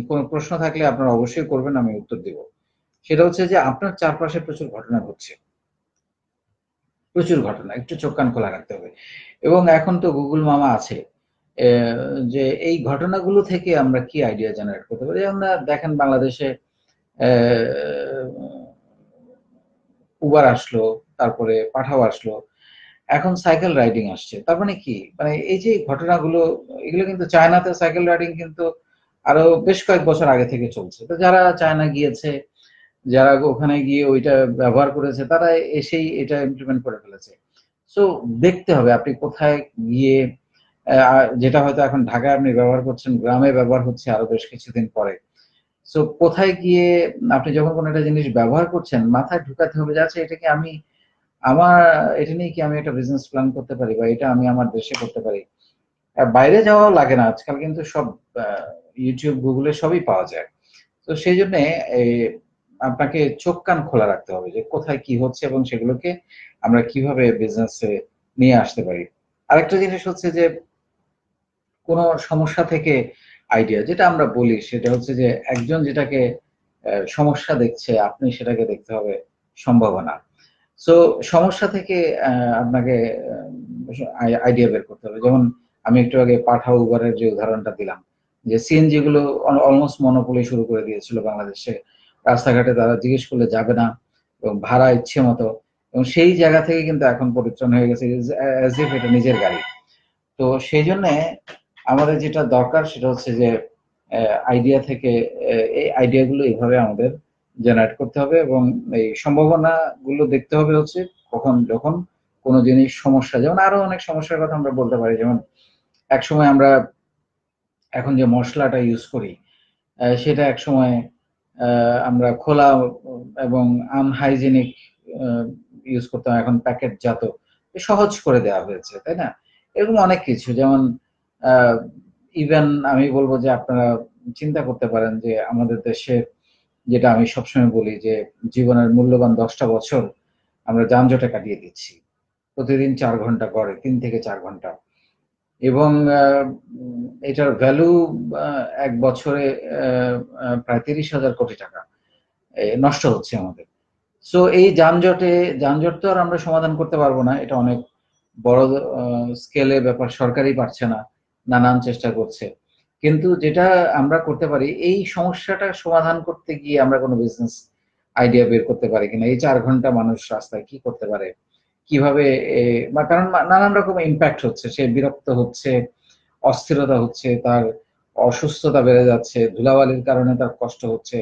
কোনো প্রশ্ন থাকলে আপনারা অবশ্যই করবেন, আমি উত্তর দেব। সেটা হচ্ছে যে আপনার চারপাশে প্রচুর ঘটনা ঘটছে। প্রচুর ঘটনা, একটু চোখ কান খোলা রাখতে হবে। এবং এখন তো গুগল মামা আছে যে এই ঘটনাগুলো থেকে আমরা কি আইডিয়া জেনারেট করতে পারি? আমরা দেখেন বাংলাদেশে উবার আসলো, তারপরে পাঠাও আসলো, এখন সাইকেল রাইডিং আসছে। তার মানে কি? মানে এই যে ঘটনাগুলো, এগুলো কিন্তু চায়নাতে সাইকেল রাইডিং কিন্তু আরও বেশ কয়েক বছর আগে থেকে চলছে। তো যারা চায়না গিয়েছে, যারা ওখানে গিয়ে ওইটা ব্যবহার করেছে, তারা এসেই এটা ইমপ্লিমেন্ট করে ফেলেছে। সো দেখতে হবে আপনি কোথায় গিয়ে যেটা হয়তো এখন ঢাকায় আপনি ব্যবহার করছেন, গ্রামে ব্যবহার হচ্ছে আরও বেশ কিছুদিন পরে। সো কোথায় গিয়ে আপনি যখন কোনো একটা জিনিস ব্যবহার করছেন, মাথায় ঢুকাতে হবে যাচ্ছে এটা কি আমি আমার, এটা নিয়ে কি আমি একটা বিজনেস প্ল্যান করতে পারি বা এটা আমি আমার দেশে করতে পারি? বাইরে যাওয়া লাগে না, আজকাল কিন্তু সব ইউটিউব গুগলে সবই পাওয়া যায়। তো সেই জন্য আপনাকে চোখ কান খোলা রাখতে হবে যে কোথায় কি হচ্ছে এবং সেগুলোকে আমরা কীভাবে বিজনেসে নিয়ে আসতে পারি। আরেকটা জিনিস হচ্ছে যে, কোনো সমস্যা থেকে আইডিয়া যেটা আমরা বলি সেটা হচ্ছে যে একজন যেটাকে সমস্যা দেখছে, আপনি সেটাকে দেখতে হবে সম্ভাবনা। সো সমস্যা থেকে আপনাকে আইডিয়া বের করতে হবে। যেমন আমি একটু আগে পাঠা উবারের যে উদাহরণটা দিলাম, যে সিএনজি গুলো অলমোস্ট মনোপলি শুরু করে দিয়েছিল বাংলাদেশে। রাস্তাঘাটে তারা জিজ্ঞেস করলে যাবে না এবং ভাড়া ইচ্ছে মতো। এবং সেই জায়গা থেকে কিন্তু এখন পরিত্রাণ হয়ে গেছে এটা নিজের গাড়ি। তো সেই জন্য আমাদের যেটা দরকার সেটা হচ্ছে যে আইডিয়া থেকে এই আইডিয়াগুলো এইভাবে আমাদের জেনারেট করতে হবে এবং এই সম্ভাবনাগুলো দেখতে হবে হচ্ছে কখন, যখন কোনো জিনিস সমস্যা, যেমন আরও অনেক সমস্যার কথা আমরা বলতে পারি, যেমন এক সময় আমরা এখন যে মশলাটা ইউজ করি সেটা এক সময় আমরা খোলা এবং আনহাইজেনিক ইউজ করতাম। এখন প্যাকেট জাত সহজ করে দেওয়া হয়েছে, তাই না? এরকম অনেক কিছু। যেমন ইভেন আমি বলব যে আপনারা চিন্তা করতে পারেন যে আমাদের দেশে যেটা আমি সবসময় বলি যে জীবনের মূল্যবান দশটা বছর আমরা যানজটে কাটিয়ে দিচ্ছি। প্রতিদিন চার ঘণ্টা করে, তিন থেকে চার ঘণ্টা। এবং এটার ভ্যালু এক বছরে প্রায় তিরিশ হাজার কোটি টাকা। নষ্ট হচ্ছে আমাদের। সো এই যানজটে, যানজট তো আর আমরা সমাধান করতে পারব না। এটা অনেক বড় স্কেলে ব্যাপার। সরকারই পারছে না, নানান চেষ্টা করছে। কিন্তু যেটা আমরা করতে পারি, এই সমস্যাটা সমাধান করতে গিয়ে আমরা কোনো বিজনেস আইডিয়া বের করতে পারি কিনা। এই চার ঘণ্টা মানুষ রাস্তায় কি করতে পারে? কীভাবে বা কারণ নানান রকম ইম্প্যাক্ট হচ্ছে। সে বিরক্ত হচ্ছে, অস্থিরতা হচ্ছে, তার অসুস্থতা বেড়ে যাচ্ছে, ধুলাবালির কারণে তার কষ্ট হচ্ছে।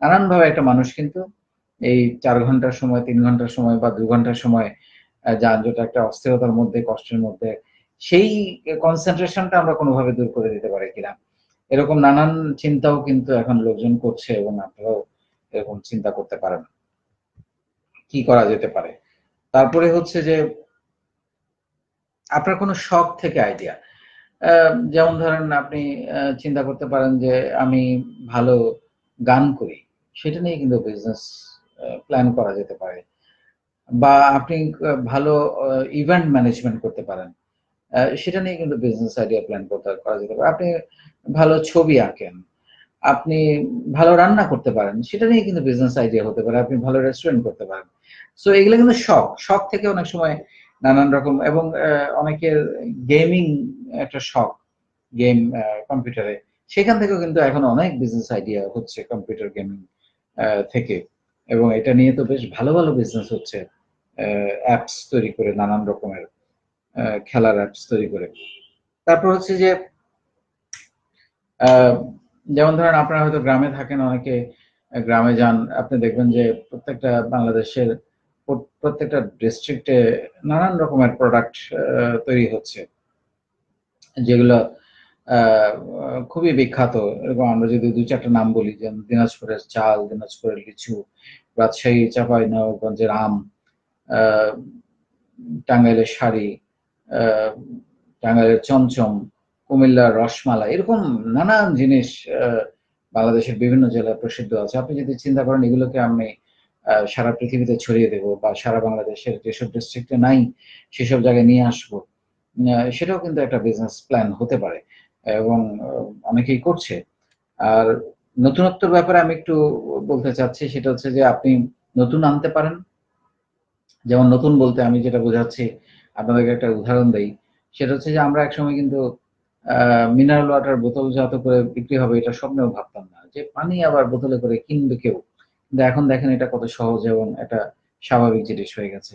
নানানভাবে একটা মানুষ কিন্তু এই চার ঘণ্টার সময়, তিন ঘণ্টার সময় বা দু ঘণ্টার সময় যানজট একটা অস্থিরতার মধ্যে, কষ্টের মধ্যে, সেই কনসেন্ট্রেশনটা আমরা কোনোভাবে দূর করে দিতে পারি কিনা। এরকম নানান চিন্তাও কিন্তু এখন লোকজন করছে এবং আপনারাও এরকম চিন্তা করতে পারেন। কি করা যেতে পারে? তারপরে হচ্ছে যে আপনার কোনো শখ থেকে আইডিয়া যেমন ধরেন আপনি চিন্তা করতে পারেন যে আমি ভালো গান করি, সেটা নিয়ে কিন্তু বিজনেস প্ল্যান করা যেতে পারে। বা আপনি ভালো ইভেন্ট ম্যানেজমেন্ট করতে পারেন। সেটা নিয়ে কিন্তু বিজনেস আইডিয়া প্ল্যান করতে, করা যেতে পারে। আপনি ভালো ছবি আঁকেন, আপনি ভালো রান্না করতে পারেন, সেটা নিয়ে কিন্তু বিজনেস আইডিয়া হতে পারে। আপনি ভালো রেস্টুরেন্ট করতে পারেন। সো এগুলো কিন্তু শখ। শখ থেকে অনেক সময় নানান রকম এবং অনেকের গেমিং একটা শখ, গেম কম্পিউটারে। সেখান থেকেও কিন্তু এখন অনেক বিজনেস আইডিয়া হচ্ছে কম্পিউটার গেমিং থেকে। এবং এটা নিয়ে তো বেশ ভালো ভালো বিজনেস হচ্ছে অ্যাপস তৈরি করে, নানান রকমের খেলার অ্যাপস তৈরি করে। তারপর হচ্ছে যে যেমন ধরেন আপনারা হয়তো গ্রামে থাকেন অনেকে, গ্রামে যান, আপনি দেখবেন যে প্রত্যেকটা বাংলাদেশের প্রত্যেকটা ডিস্ট্রিক্টে নানান রকমের প্রোডাক্ট তৈরি হচ্ছে, যেগুলো খুবই বিখ্যাত। এরকম আমরা যদি দু চারটা নাম বলি, যেমন দিনাজপুরের চাল, দিনাজপুরের লিচু, রাজশাহী চাপাই নবাবগঞ্জের আম টাঙ্গাইলের শাড়ি টাঙ্গাইলের চমচম, কুমিল্লার রসমালা এরকম নানান জিনিস বাংলাদেশের বিভিন্ন জেলায় প্রসিদ্ধ আছে। আপনি যদি চিন্তা করেন, এগুলোকে আমি সারা পৃথিবীতে ছড়িয়ে দেব বা সারা বাংলাদেশের যেসব ডিস্ট্রিক্টে নাই, সেসব জায়গায় নিয়ে আসব। সেটাও কিন্তু একটা বিজনেস প্ল্যান হতে পারে এবং অনেকেই করছে। আর নতুনত্বর ব্যাপারে আমি একটু বলতে চাচ্ছি, সেটা হচ্ছে যে আপনি নতুন আনতে পারেন। যেমন নতুন বলতে আমি যেটা বোঝাচ্ছি, আপনাদেরকে একটা উদাহরণ দেই। সেটা হচ্ছে যে আমরা একসময় কিন্তু মিনারেল ওয়াটার বোতলজাত করে বিক্রি হবে, এটা স্বপ্নেও ভাবতাম না যে পানি আবার বোতলে করে কিনবে কেউ। এখন দেখেন এটা কত সহজ এবং এটা স্বাভাবিক জিনিস হয়ে গেছে।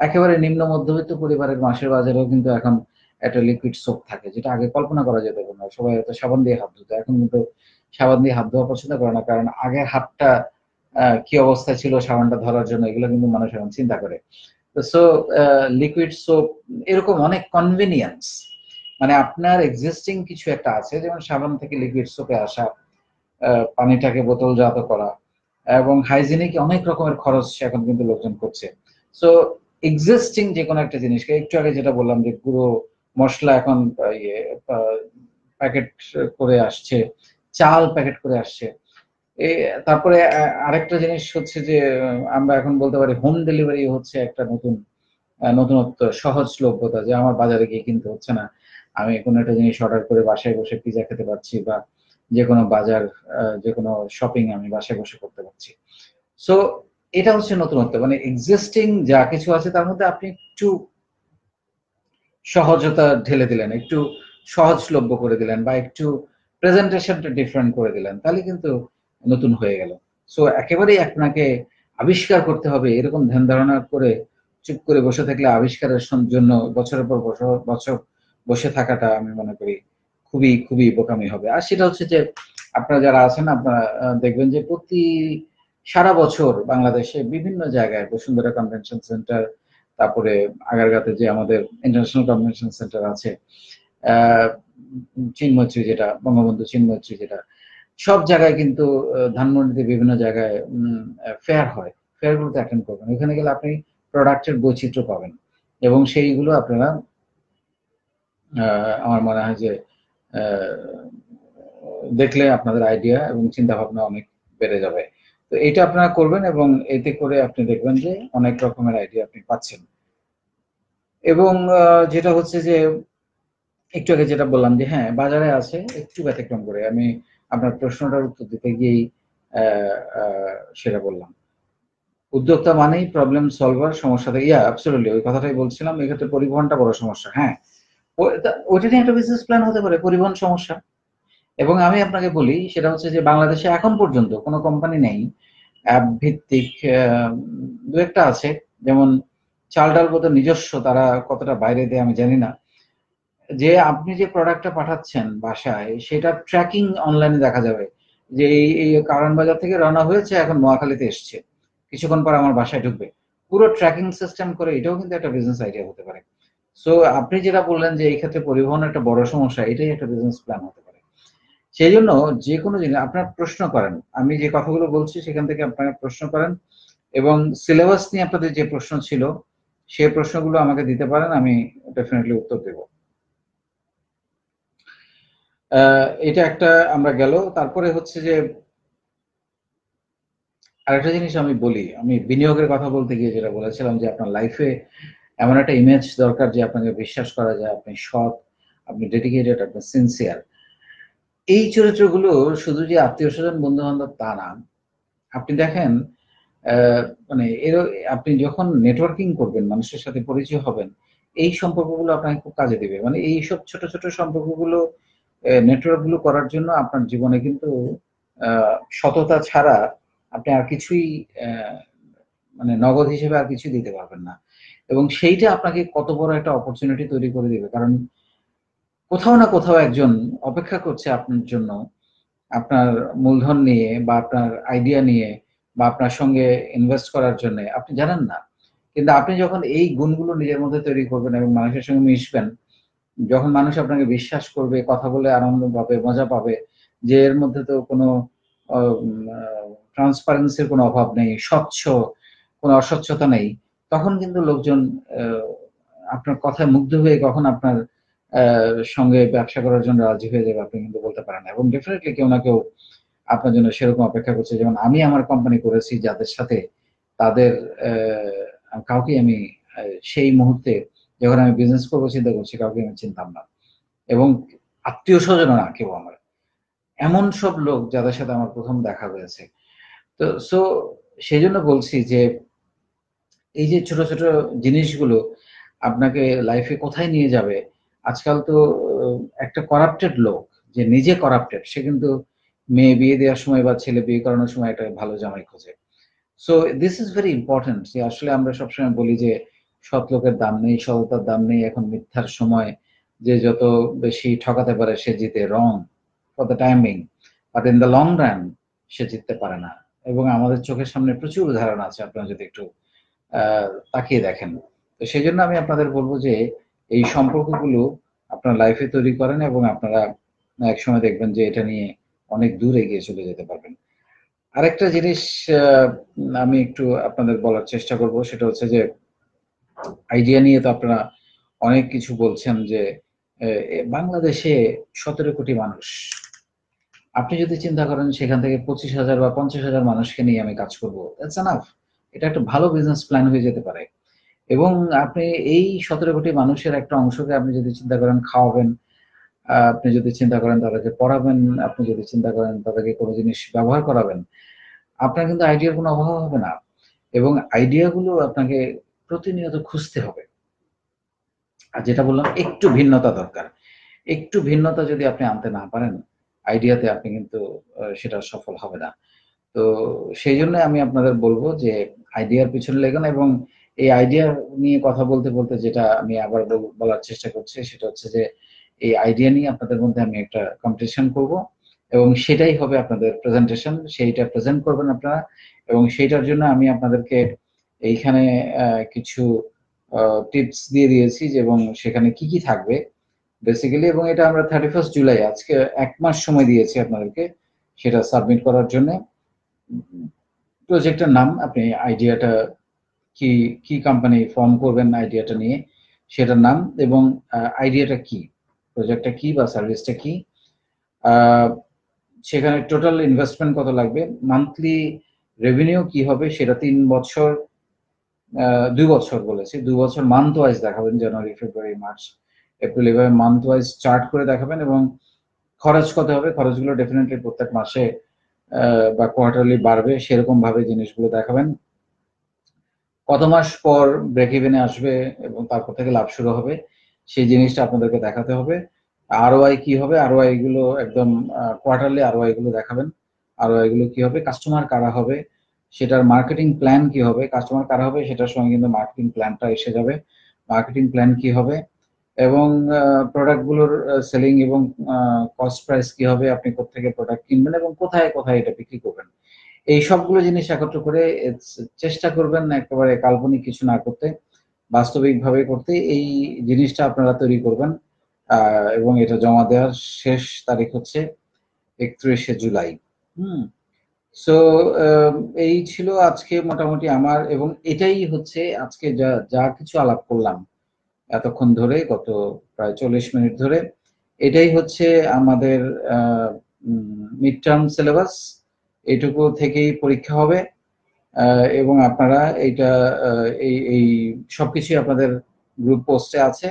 একেবারে নিম্ন মধ্যবিত্ত পরিবারের মাসের বাজারেও কিন্তু এখন একটা লিকুইড সোপ থাকে, যেটা আগে কল্পনা করা যেত না। সবাই হয়তো সাবান দিয়ে হাত ধুতো, এখন কিন্তু সাবান দিয়ে হাত ধোয়া পছন্দ করে না, কারণ আগে হাতটা কি অবস্থায় ছিল সাবানটা ধরার জন্য, এগুলো কিন্তু মানুষ এখন চিন্তা করে। সো লিকুইড সোপ এরকম অনেক কনভিনিয়েন্স মানে আপনার এক্সিস্টিং কিছু একটা আছে, যেমন সাবান থেকে লিকুইড সোপে আসা পানিটাকে বোতলজাত করা এবং হাইজিনিক অনেক রকমের খরচ এখন কিন্তু লোকজন করছে। সো এক্সিস্টিং যে কোনো একটা জিনিসকে, একটু আগে যেটা বললাম যে পুরো মশলা এখন ইয়ে প্যাকেট করে আসছে, চাল প্যাকেট করে আসছে। তারপরে আরেকটা জিনিস হচ্ছে যে, আমরা এখন বলতে পারি হোম ডেলিভারি হচ্ছে একটা নতুন নতুনত্ব, সহজলভ্যতা, যে আমার বাজারে গিয়ে কিনতে হচ্ছে না। আমি কোনো একটা জিনিস অর্ডার করে বাসায় বসে পিজা খেতে পারছি বা যে কোনো বাজার যে কোনো শপিং আমি বাসায় বসে করতে পারছি। সো এটা হচ্ছে নতুনত্ব। মানে এক্সিস্টিং যা কিছু আছে, তার মধ্যে আপনি একটু সহজতা ঢেলে দিলেন, একটু সহজলভ্য করে দিলেন বা একটু প্রেজেন্টেশনটা ডিফারেন্ট করে দিলেন, তাহলে কিন্তু নতুন হয়ে গেল। সো একেবারেই আপনাকে আবিষ্কার করতে হবে এরকম ধ্যান ধারণা করে চুপ করে বসে থাকলে আবিষ্কারের জন্য বছরের পর বছর বছর বসে থাকাটা আমি মনে করি খুবই খুবই বোকামি হবে। আর সেটা হচ্ছে যে, আপনারা যারা আছেন, আপনারা দেখবেন যে প্রতি সারা বছর বাংলাদেশে বিভিন্ন জায়গায় বসুন্ধরা কনভেনশন সেন্টার, তারপরে আগারগাতে যে আমাদের ইন্টারন্যাশনাল কনভেনশন সেন্টার আছে চিনমৈত্রী যেটা, বঙ্গবন্ধু চিনমৈত্রী যেটা, সব জায়গায় কিন্তু ধানমন্ডিতে বিভিন্ন জায়গায় ফেয়ার হয়। ফেয়ারগুলোতে অ্যাটেন্ড করবেন। ওখানে গেলে আপনি প্রোডাক্টের বৈচিত্র্য পাবেন। এবং সেইগুলো আপনারা আমার মনে হয় যে দেখলে আপনাদের আইডিয়া এবং চিন্তা ভাবনা অনেক বেড়ে যাবে। তো এটা আপনারা করবেন এবং এতে করে আপনি দেখবেন যে অনেক রকমের আইডিয়া আপনি পাচ্ছেন। এবং যেটা হচ্ছে যে একটু আগে যেটা বললাম যে হ্যাঁ বাজারে আছে, একটু ব্যতিক্রম করে। আমি আপনার প্রশ্নটার উত্তর দিতে গিয়েই সেটা বললাম। উদ্যোক্তা মানেই প্রবলেম সলভার সমস্যা ইয়া অ্যাবসলিউটলি ওই কথাটাই বলছিলাম। এক্ষেত্রে পরিবহনটা বড় সমস্যা হ্যাঁ। ওইটা নিয়ে একটা বিজনেস প্ল্যান হতে পারে, পরিবহন সমস্যা। এবং আমি আপনাকে বলি, সেটা হচ্ছে যে বাংলাদেশে এখন পর্যন্ত কোনো কোম্পানি নেই অ্যাপ ভিত্তিক দু একটা আছে, যেমন চাল ডাল বোধ নিজস্ব, তারা কতটা বাইরে দেয় আমি জানি না। যে আপনি যে প্রোডাক্টটা পাঠাচ্ছেন বাসায়, সেটা ট্র্যাকিং অনলাইনে দেখা যাবে। যে এই এই কারণ বাজার থেকে রওনা হয়েছে, এখন নোয়াখালীতে এসছে। কিছুক্ষণ পর আমার বাসায় ঢুকবে। পুরো ট্র্যাকিং সিস্টেম করে এটাও কিন্তু একটা বিজনেস আইডিয়া হতে পারে। সো আপনি যেটা বললেন যে এই ক্ষেত্রে পরিবহন একটা বড় সমস্যা, এটাই একটা বিজনেস প্ল্যান হতে পারে। সেই জন্য যে কোনো জিনিস, আপনার প্রশ্ন করেন। আমি যে কথাগুলো বলছি, সেখান থেকে আপনারা প্রশ্ন করেন এবং সিলেবাস নিয়ে আপনাদের যে প্রশ্ন ছিল, সেই প্রশ্নগুলো আমাকে দিতে পারেন, আমি ডেফিনেটলি উত্তর দেব। এটা একটা আমরা গেল। তারপরে হচ্ছে যে আরেকটা জিনিস আমি বলি, আমি বিনিয়োগের কথা বলতে গিয়ে যেটা বলেছিলাম যে আপনার লাইফে এমন একটা ইমেজ দরকার যে আপনাকে বিশ্বাস করা যায়, আপনি সৎ, আপনি ডেডিকেটেড আপনি সিনসিয়ার এই চরিত্রগুলো শুধু যে আত্মীয় স্বজন বন্ধু বান্ধব তা না। আপনি দেখেন মানে এর আপনি যখন নেটওয়ার্কিং করবেন, মানুষের সাথে পরিচয় হবেন, এই সম্পর্কগুলো আপনাকে খুব কাজে দেবে। মানে এই সব ছোট ছোট সম্পর্কগুলো নেটওয়ার্কগুলো করার জন্য আপনার জীবনে কিন্তু সততা ছাড়া আপনি আর কিছুই মানে নগদ হিসেবে আর কিছু দিতে পারবেন না। এবং সেইটা আপনাকে কত বড় একটা অপরচুনিটি তৈরি করে দিবে। কারণ কোথাও না কোথাও একজন অপেক্ষা করছে আপনার জন্য। আপনার মূলধন নিয়ে বা আপনার আইডিয়া নিয়ে বা আপনার সঙ্গে ইনভেস্ট করার জন্য। আপনি জানেন না। কিন্তু আপনি যখন এই গুণগুলো নিজের মধ্যে তৈরি করবেন এবং মানুষের সঙ্গে মিশবেন, যখন মানুষ আপনাকে বিশ্বাস করবে, কথা বলে আনন্দ পাবে, মজা পাবে, যে এর মধ্যে তো কোনো ট্রান্সপারেন্সির কোনো অভাব নেই, স্বচ্ছ, কোনো অস্বচ্ছতা নেই তখন কিন্তু লোকজন আপনার কথায় মুগ্ধ হয়ে কখন আপনার সঙ্গে ব্যবসা করার জন্য রাজি হয়ে যাবে আপনি কিন্তু বলতে পারেন এবং ডেফিনেটলি কেউ না কেউ আপনার জন্য সেরকম অপেক্ষা করছে। যেমন আমি আমার কোম্পানি করেছি যাদের সাথে তাদের কাউকে আমি সেই মুহূর্তে যখন আমি বিজনেস করব চিন্তা করছি কাউকে আমি চিনতাম না। এবং আত্মীয় স্বজন না, কেউ আমার। এমন সব লোক যাদের সাথে আমার প্রথম দেখা হয়েছে। তো সো সেই জন্য বলছি যে এই যে ছোট ছোট জিনিসগুলো আপনাকে লাইফে কোথায় নিয়ে যাবে? আজকাল তো একটা করাপ্টেড লোক, যে নিজে করাপ্টেড সে কিন্তু মেয়ে বিয়ে দেওয়ার সময় বা ছেলে বিয়ে করানোর সময় একটা ভালো জামাই খোঁজে। So this is very important যে আসলে আমরা সবসময় বলি যে সৎ লোকের দাম নেই, সততার দাম নেই, এখন মিথ্যার সময় যে যত বেশি ঠকাতে পারে সে জিতে রং for the timing but in the long run সে জিততে পারে না। এবং আমাদের চোখের সামনে প্রচুর উদাহরণ আছে, আপনারা যদি একটু তাকিয়ে দেখেন। তো সেই জন্য আমি আপনাদের বলব যে, এই সম্পর্কগুলো আপনার লাইফে তৈরি করেন এবং আপনারা একসময় দেখবেন যে এটা নিয়ে অনেক দূর এগিয়ে চলে যেতে পারবেন। আরেকটা জিনিস আমি একটু আপনাদের বলার চেষ্টা করব, সেটা হচ্ছে যে আইডিয়া নিয়ে তো আপনারা অনেক কিছু বলছেন যে বাংলাদেশে সতেরো কোটি মানুষ। আপনি যদি চিন্তা করেন, সেখান থেকে পঁচিশ হাজার বা পঞ্চাশ হাজার মানুষকে নিয়ে আমি কাজ করব এটা একটা ভালো বিজনেস প্ল্যান হয়ে যেতে পারে। এবং আপনি এই সতেরো কোটি মানুষের একটা অংশকে আপনি যদি চিন্তা করেন খাওয়াবেন আপনি যদি চিন্তা করেন তাদেরকে পড়াবেন, আপনি যদি চিন্তা করেন তাদেরকে কোনো জিনিস ব্যবহার করাবেন, আপনার কিন্তু আইডিয়ার কোনো অভাব হবে না। এবং আইডিয়াগুলো আপনাকে প্রতিনিয়ত খুঁজতে হবে। আর যেটা বললাম, একটু ভিন্নতা দরকার। একটু ভিন্নতা যদি আপনি আনতে না পারেন আইডিয়াতে আপনি কিন্তু সেটা সফল হবে না। তো সেই জন্য আমি আপনাদের বলব যে আইডিয়ার পিছনে লেগুন এবং এই আইডিয়া নিয়ে কথা বলতে বলতে যেটা আমি আবার বলার চেষ্টা করছি সেটা হচ্ছে যে এই আইডিয়া নিয়ে আপনাদের মধ্যে আমি একটা কম্পিটিশন করব এবং সেটাই হবে আপনাদের প্রেজেন্টেশন সেইটা প্রেজেন্ট করবেন আপনারা এবং সেইটার জন্য আমি আপনাদেরকে এইখানে কিছু টিপস দিয়ে দিয়েছি যে এবং সেখানে কি কি থাকবে। বেসিক্যালি এবং এটা আমরা থার্টি ফার্স্ট জুলাই আজকে এক মাস সময় দিয়েছি আপনাদেরকে সেটা সাবমিট করার জন্য। প্রজেক্টের নাম, আপনি আইডিয়াটা কি কি কোম্পানি ফর্ম করবেন আইডিয়াটা নিয়ে, সেটার নাম এবং আইডিয়াটা কি প্রজেক্টটা কি বা সার্ভিসটা কি সেখানে টোটাল ইনভেস্টমেন্ট কত লাগবে মান্থলি রেভিনিউ কি হবে সেটা তিন বছর দুই বছর বলেছি, দুই বছর মান্থ ওয়াইজ দেখাবেন, জানুয়ারি, ফেব্রুয়ারি, মার্চ, এপ্রিল, এভাবে মান্থ ওয়াইজ চার্ট করে দেখাবেন এবং খরচ কত হবে, খরচগুলো ডেফিনেটলি প্রত্যেক মাসে বা কোয়ার্টারলি বাড়বে, সেরকম ভাবে জিনিসগুলো দেখাবেন। কত মাস পর ব্রেক ইভেনে আসবে এবং তারপর থেকে লাভ শুরু হবে, সেই জিনিসটা আপনাদেরকে দেখাতে হবে। আরওআই কি হবে? আরওআই গুলো একদম কোয়ার্টারলি আরওআই গুলো দেখাবেন। আরওআই গুলো কি হবে? কাস্টমার কারা হবে? সেটার মার্কেটিং প্ল্যান কি হবে? কাস্টমার কারা হবে? সেটার সঙ্গে কিন্তু মার্কেটিং প্ল্যানটা এসে যাবে। মার্কেটিং প্ল্যান কি হবে? এবং প্রোডাক্টগুলোর সেলিং এবং কস্ট প্রাইস কি হবে, আপনি কোথেকে প্রোডাক্ট কিনবেন এবং কোথায় কোথায় এটা বিক্রি করবেন। এই সবগুলো জিনিস একত্র করে চেষ্টা করবেন একেবারে কাল্পনিক কিছু না করতে, বাস্তবিকভাবে করতে। এই জিনিসটা আপনারা তৈরি করবেন এবং এটা জমা দেওয়ার শেষ তারিখ হচ্ছে একত্রিশে জুলাই। হুম। সো এই ছিল আজকে মোটামুটি আমার এবং এটাই হচ্ছে আজকে যা যা কিছু আলাপ করলাম। এতক্ষণ ধরে গত প্রায় চল্লিশ মিনিট ধরে। এটাই হচ্ছে আমাদের মিড টার্ম সিলেবাস এইটুকু থেকেই পরীক্ষা হবে। এবং আপনারা এইটা এই এই সবকিছুই আপনাদের গ্রুপ পোস্টে আছে।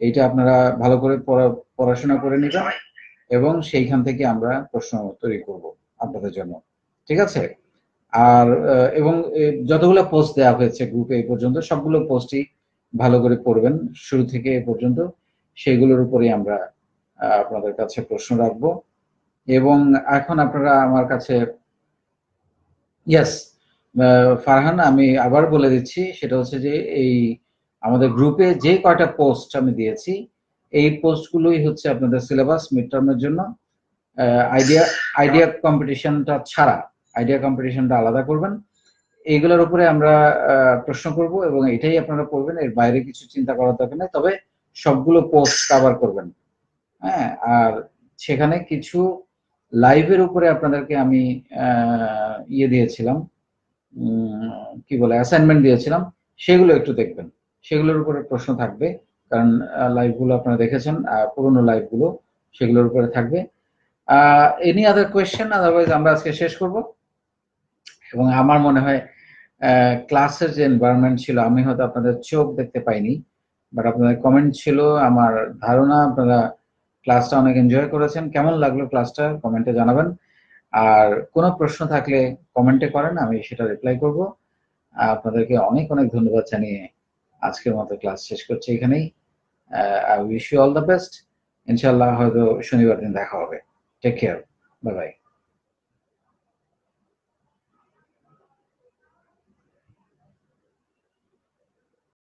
এইটা আপনারা ভালো করে পড়াশোনা করে নেবেন। এবং সেইখান থেকে আমরা প্রশ্ন তৈরি করব আপনাদের জন্য। ঠিক আছে? আর এবং যতগুলো পোস্ট দেওয়া হয়েছে গ্রুপে এই পর্যন্ত, সবগুলো পোস্টই ভালো করে পড়বেন। শুরু থেকে এ পর্যন্ত সেগুলোর উপরেই আমরা আপনাদের কাছে প্রশ্ন রাখব। এবং এখন আপনারা আমার কাছে ইয়াস ফারহান, আমি আবার বলে দিচ্ছি, সেটা হচ্ছে যে এই আমাদের গ্রুপে যে কয়টা পোস্ট আমি দিয়েছি, এই পোস্টগুলোই হচ্ছে আপনাদের সিলেবাস মিড টার্মের জন্য। আইডিয়া আইডিয়া কম্পিটিশনটা ছাড়া আইডিয়া কম্পিটিশনটা আলাদা করবেন। এইগুলোর উপরে আমরা প্রশ্ন করব এবং এটাই আপনারা করবেন। এর বাইরে কিছু চিন্তা করার দরকার নেই। তবে সবগুলো পোস্ট কাভার করবেন। হ্যাঁ আর সেখানে কিছু লাইভের উপরে আপনাদেরকে আমি ইয়ে দিয়েছিলাম কি বলে অ্যাসাইনমেন্ট দিয়েছিলাম, সেগুলো একটু দেখবেন। সেগুলোর উপরে প্রশ্ন থাকবে, কারণ লাইভগুলো আপনারা দেখেছেন পুরোনো লাইভগুলো সেগুলোর উপরে থাকবে। এনি আদার কোয়েশ্চেন আদারওয়াইজ আমরা আজকে শেষ করব। এবং আমার মনে হয় ক্লাসের যে এনভায়রনমেন্ট ছিল, আমি হয়তো আপনাদের চোখ দেখতে পাইনি বাট আপনাদের কমেন্ট ছিল, আমার ধারণা, আপনারা ক্লাসটা অনেক এনজয় করেছেন। কেমন লাগল ক্লাসটা কমেন্টে জানাবেন। আর কোনো প্রশ্ন থাকলে কমেন্টে করেন, আমি সেটা রিপ্লাই করব। আপনাদেরকে অনেক অনেক ধন্যবাদ জানিয়ে আজকের মতো ক্লাস শেষ করছি এখানেই। I wish you all the best ইনশাল্লাহ হয়তো শনিবার দিন দেখা হবে। Take care bye bye